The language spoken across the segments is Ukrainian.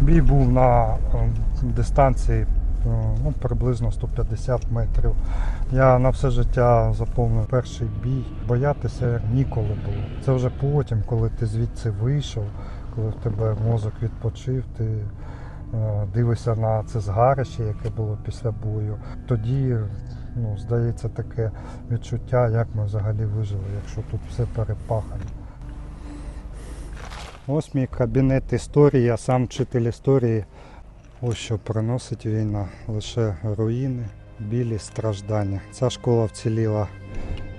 Бій був на е, дистанції е, ну, приблизно 150 метрів. Я на все життя заповнив перший бій. Боятися ніколи було. Це вже потім, коли ти звідси вийшов, коли в тебе мозок відпочив, ти е, дивишся на це згарище, яке було після бою. Тоді ну, здається таке відчуття, як ми взагалі вижили, якщо тут все перепахано. Ось мій кабінет історії, я сам вчитель історії. Ось що приносить війна, лише руїни, білі страждання. Ця школа вціліла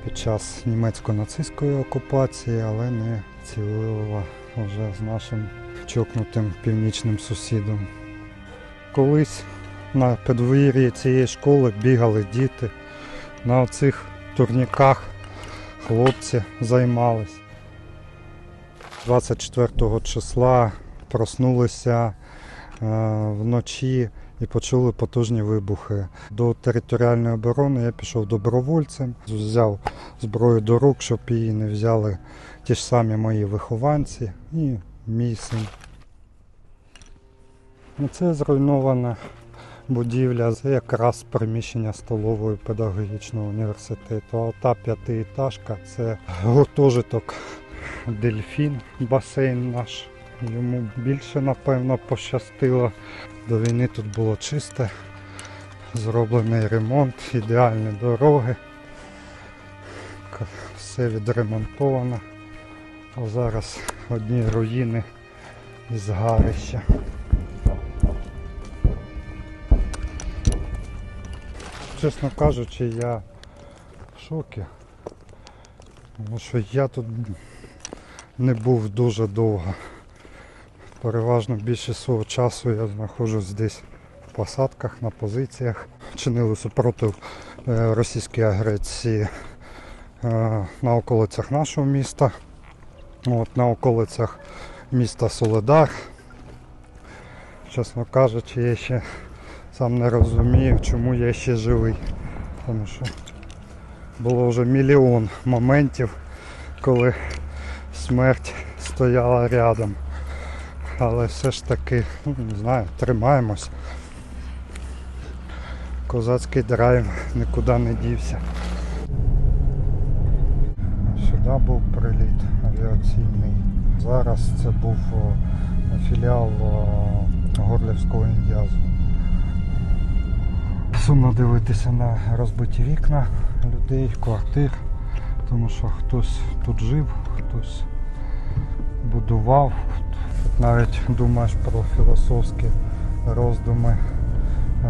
під час німецько-нацистської окупації, але не вцілила вже з нашим чокнутим північним сусідом. Колись на подвір'ї цієї школи бігали діти. На оцих турніках хлопці займались. 24 числа проснулися е, вночі і почули потужні вибухи. До територіальної оборони я пішов добровольцем, взяв зброю до рук, щоб її не взяли ті ж самі мої вихованці і мій син. Ну, Це зруйнована будівля, це якраз приміщення столової педагогічного університету. А ота п'ятиэтажка це гуртожиток дельфін, басейн наш. Йому більше, напевно, пощастило. До війни тут було чисте, зроблений ремонт, ідеальні дороги. Все відремонтовано. А зараз одні руїни і згарища. Чесно кажучи, я в шокі. Тому що я тут не був дуже довго. Переважно більшість свого часу я знаходжусь десь в посадках, на позиціях. Чинили супротив е, російській агресії е, на околицях нашого міста, от, на околицях міста Соледар. Чесно кажучи, я ще сам не розумію, чому я ще живий. Тому що було вже мільйон моментів, коли смерть стояла рядом. Але все ж таки, ну, не знаю, тримаємось. Козацький драйв нікуди не дівся. Сюди був приліт авіаційний. Зараз це був філіал Горлівського індіазу. Сумно дивитися на розбиті вікна людей, квартир, тому що хтось тут жив, хтось будував. Тут навіть думаєш про філософські роздуми.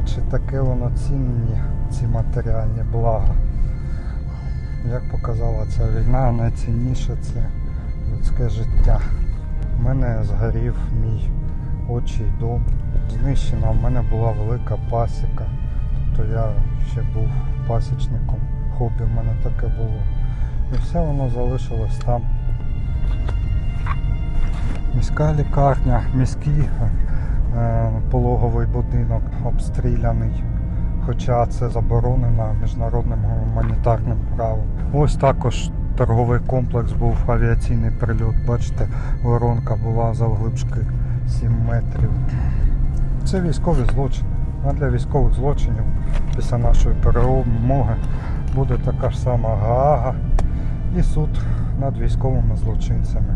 Чи таке воно цінні, ці матеріальні блага? Як показала ця війна, найцінніше це людське життя. У мене згорів мій отчий дом. Знищена, в мене була велика пасіка. Тобто я ще був пасічником. Хобі в мене таке було. І все воно залишилось там. Міська лікарня, міський е, пологовий будинок обстріляний. Хоча це заборонено міжнародним гуманітарним правом. Ось також торговий комплекс був авіаційний прильот. Бачите, воронка була завглибшки 7 метрів. Це військові злочини. А для військових злочинів після нашої перемоги буде така ж сама Гаага і суд над військовими злочинцями.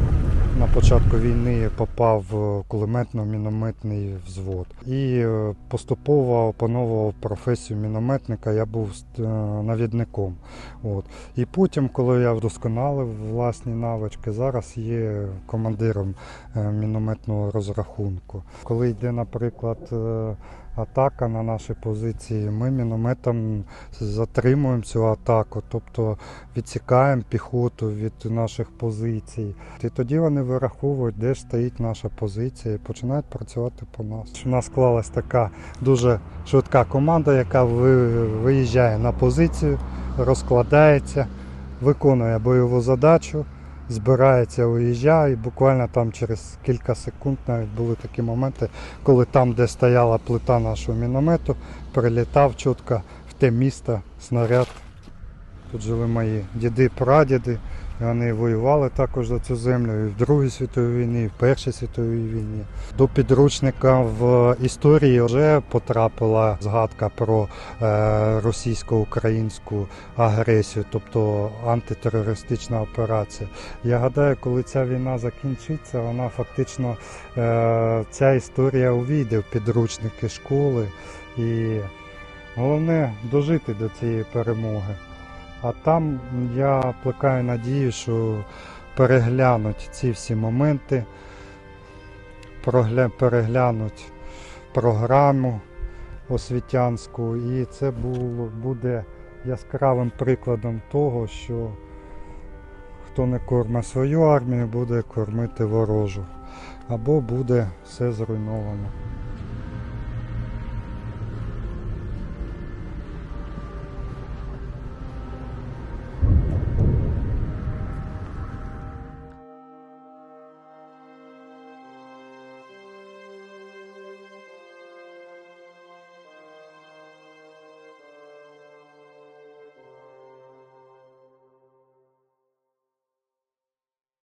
На початку війни попав кулеметно-мінометний взвод і е, поступово опановував професію мінометника. Я був е, навідником. От. І потім, коли я вдосконалив власні навички, зараз є командиром е, мінометного розрахунку. Коли йде, наприклад, атака на наші позиції, ми мінометом затримуємо цю атаку, тобто відсікаємо піхоту від наших позицій. І тоді вони вираховують, де ж стоїть наша позиція, і починають працювати по нас. У нас склалась така дуже швидка команда, яка ви- виїжджає на позицію, розкладається, виконує бойову задачу, збирається, уїжджає, і буквально там через кілька секунд навіть були такі моменти, коли там, де стояла плита нашого міномету, прилітав чітко в те місто снаряд. Тут жили мої діди, прадіди, Вони воювали також за цю землю і в Другій світовій війні, і в Першій світовій війні. До підручника в історії вже потрапила згадка про е, російсько-українську агресію, тобто антитерористична операція. Я гадаю, коли ця війна закінчиться, вона фактично е, ця історія увійде в підручники школи. І головне дожити до цієї перемоги. А там я плекаю надію, що переглянуть ці всі моменти, переглянуть програму освітянську, і це було, буде яскравим прикладом того, що хто не корме свою армію, буде кормити ворожу, або буде все зруйновано.